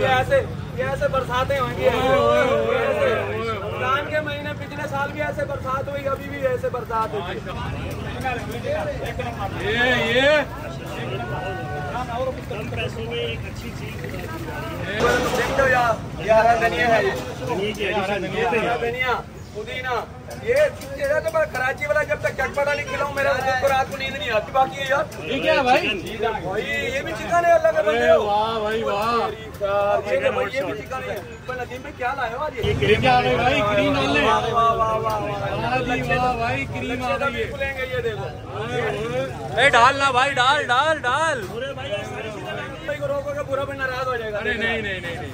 ये ऐसे ये ऐसे बरसातें होंगी रमज़ान के महीने पिछले साल भी ऐसे बरसात हुई अभी भी ऐसे बरसात होगी ये ये। एक अच्छी चीज़ यार ये हरा धनिया। है ये धनिया। पुदीना ये तो मैं कराची वाला जब तक चटपटा नहीं खिलाऊं मेरा को रात को नींद नहीं आती। बाकी है यार। ये क्या भाई भाई? ये भी चिकन है अल्लाह के बंदे हो वाह भाई वाह। ये ये भी चिकन है। पर नदीम में क्या लाए हो आज ये? ये क्या आ है भाई? क्रीम डालने वाह वाह वाह वाह वाह वाह जी वाह भाई क्रीम आ है खुलेंगे ये। देखो। ए डाल ना भाई डाल डाल डाल। भाई को रोकोगे पूरा भी नाराज़ हो जाएगा। अरे नहीं नहीं नहीं।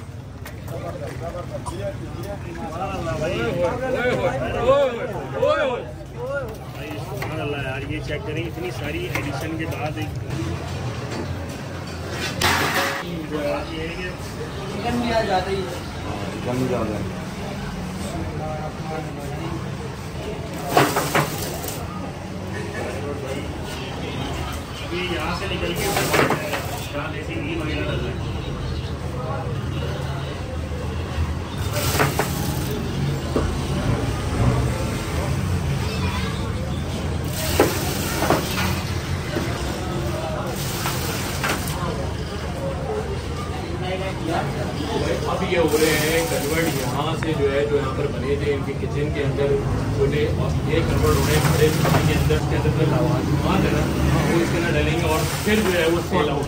यार ये चेक करें इतनी सारी एडिशन के बाद एक है चिकन भी आ जाता ही है यहाँ से निकल के यहाँ देसी घी वगैरह डल रहा है अब ये हो रहे हैं कन्वर्ट यहाँ से जो है, जो यहाँ पर बने थे, इनके किचन के अंदर छोटे और ये कन्वर्ट हो रहे हैं बड़े किचन के अंदर के अंदर जो है ना वो इसके अंदर डालेंगे, और फिर जो है, वो सेल आउट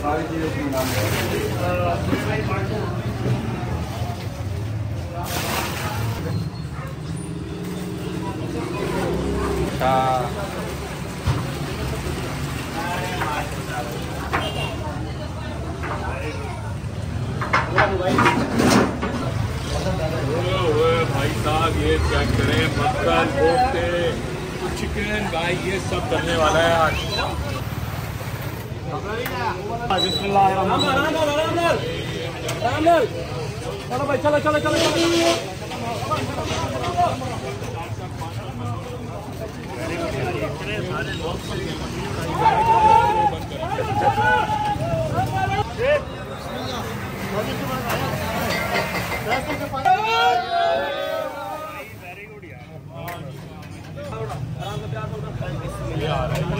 भाई साहब ये चेक करें मक्खन कोफ्ते चिकन भाई ये सब करने वाला है आज। चलो भाई चलो चलो चलो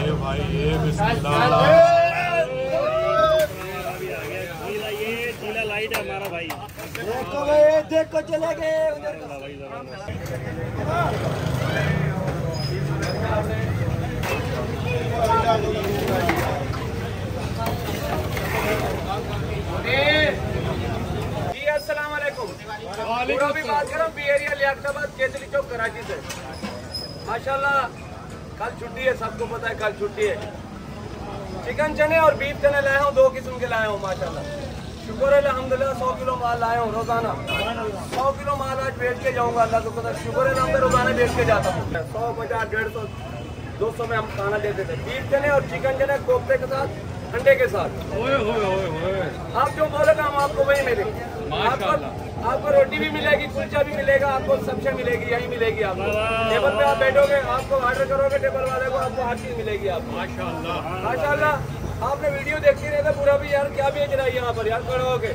ये भाई ये बिस्मिल्लाह अभी आ गया जीला ये जीला लाइट है हमारा भाई देखो चले गए जी, अस्सलाम वालेकुम। भी बात करो, बी एरिया, लियाकताबाद केतली चौक, कराची से। माशाल्लाह, कल छुट्टी है, सबको पता है, कल छुट्टी है। चिकन चने और बीफ चने लाया हूँ, दो किस्म के लाया हूँ, माशाल्लाह। शुक्र है अल्हम्दुलिल्लाह सौ किलो माल लाए हूँ रोज़ाना। सौ किलो माल आज बेच के जाऊँगा अल्लाह को शुक्र है। मैं रोज़ाना बेच के जाता हूँ। सौ पचास डेढ़ सौ दो सौ में हम खाना देते थे बीफ चने और चिकन चने कोफ्ते के साथ अंडे के साथ। ओए ओए ओए ओए। आप जो बोलेगा हम आपको वही मिलेंगे। आपको आपको रोटी भी मिलेगी कुलचा भी मिलेगा आपको सब्ज़ी मिलेगी यही मिलेगी आपको। टेबल पे आप बैठोगे आपको ऑर्डर करोगे टेबल वाले को आपको हर चीज़ मिलेगी आपको। माशाल्लाह। माशाल्लाह। आपने वीडियो देखी रहे थे पूरा भी यार क्या बेच रहा है यहाँ पर? यार खड़े होके।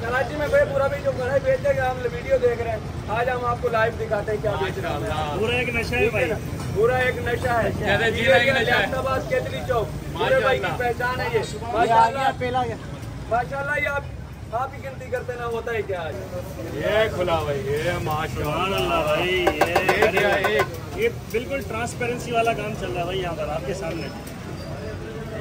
कराची में भाई पूरा भी जो कढ़ाई बेच रहे हम वीडियो देख रहे हैं। आज हम आपको लाइव दिखाते हैं क्या बेच रहा है। पूरा एक नशा है भाई। पूरा एक नशा है। लियाकताबाद केतली चौक। पूरे भाई की पहचान है ये। माशाल्लाह। माशाल्लाह। ये आप आप ही गिनती करते ना होता है क्या आज? ये खुला भाई ये माशाल्लाह। भाई ये बिल्कुल ट्रांसपेरेंसी वाला काम चल रहा है भाई यहाँ पर आपके सामने।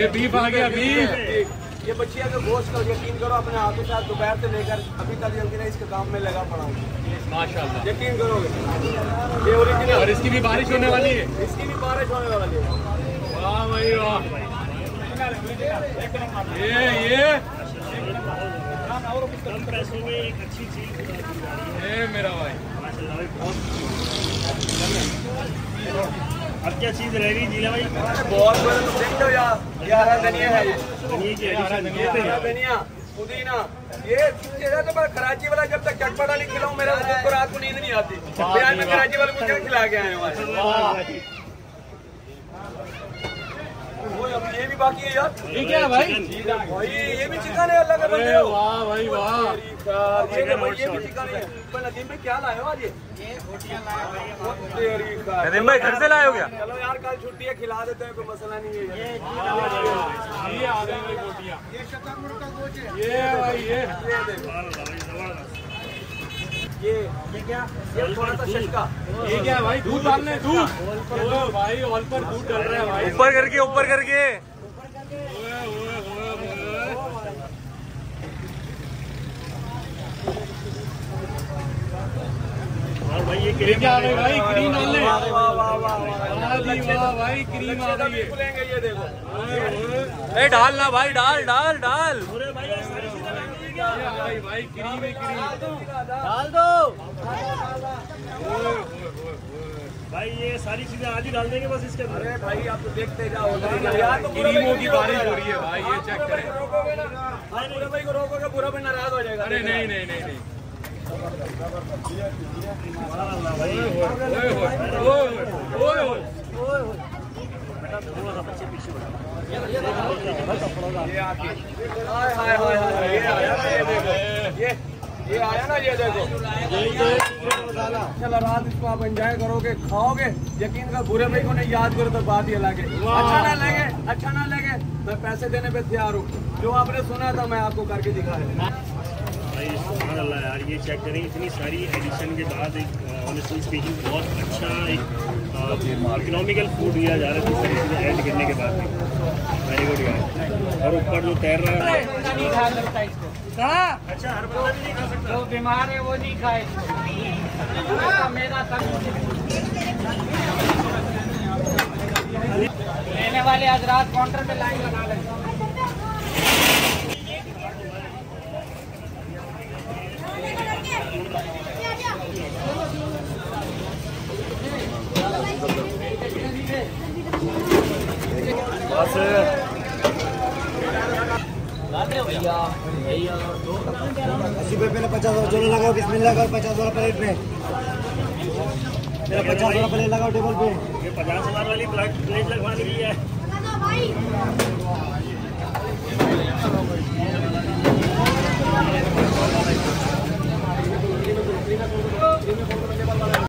ये बीफ आ गया बीफ ये बच्चिया का गोश्त का यकीन करो अपने हाथों से आज दोपहर से लेकर अभी तक जल्दी नहीं इसके काम में लगा पड़ा हूँ। माशाल्लाह। यकीन करोगे? ये ओरिजिनल और इसकी भी बारिश होने वाली है। इसकी भी बारिश होने वाली है। वाह भाई वाह। ये ये। कम पैसों में एक अच्छी चीज़ ये मेरा भाई। माशाल्लाह भाई बहुत अब क्या चीज़ रह गई जीला भाई? बहुत बड़े तुम देखते हो यार। ये धनिया है ये तो मैं कराची वाला जब तक चटपटा नहीं खिलाऊं, मेरा रात को नींद नहीं आती। मैं कराची वाले मुझे खिला के आए हमारे वो अभी ये भी बाकी है यार। ये क्या है भाई? भाई ये भी चिकन है अल्लाह का बंदे हो। वाह भाई वाह। ये भाई ये भी चिकन है। पर नदीम भाई क्या लाए हो आज ये? नदीम भाई घर से लाए हो क्या? चलो यार कल छुट्टी है खिला देते हैं कोई मसला नहीं है ये आ गई भाई बोटियाँ ये भाई ये। ये ये क्या ये थोड़ा सा शशका ये क्या भाई दूध डालने दूध भाई ऑल पर दूध डाल रहा है भाई ऊपर करके ऊपर करके भाई ये ये क्या आ गई भाई क्रीम डालने वाह वाह वाह वाह वाह वाह जी वाह भाई क्रीम आ गई है ये देखो ए डाल ना भाई डाल डाल डाल पूरे भाई भाई क्रीम ही क्रीम डाल दो। भाई ये सारी चीज़ें आज ही डाल देंगे बस इसके अंदर। अरे भाई आप तो देखते जाओ। यार तो क्रीमों की बारिश हो रही है भाई ये चेक करें। हाँ, पूरा भाई को रोकोगे पूरा भाई नाराज़ हो जाएगा। अरे नहीं नहीं नहीं नहीं। भाई ओए ओए ओए ओए ओए थोड़ा सा बच्चे पीछे बढ़ो। ये आया रात इसको आप एंजॉय करोगे खाओगे यकीन कर बुरे भाई को नहीं याद करो तो बात ये लगे अच्छा ना लगे अच्छा ना लगे मैं पैसे देने पे तैयार हूँ जो आपने सुना था मैं आपको करके दिखा रहा भाई यार ये चेक करें इतनी सारी एडिशन के बाद एक बहुत अच्छा एक इकोनॉमिकल फ़ूड दिया जा रहा है दूसरी चीज़ें ऐड करने के बाद वेरी गुड यार और ऊपर जो तैर रहा है नहीं खा सकता इसको। अच्छा हर बंदा भी नहीं खा सकता। जो बीमार है वो नहीं खाए। मेरा सब लेने वाले आज रात काउंटर पे लाइन लगा लेंगे अस्सी रुपये पहले पचास जोड़ा लगाओ बिस्मिल्लाह लगाओ, पचास वाला प्लेट में मेरा पचास वाला प्लेट लगाओ टेबल पे। ये पचास हज़ार वाली प्लेट लगवानी है।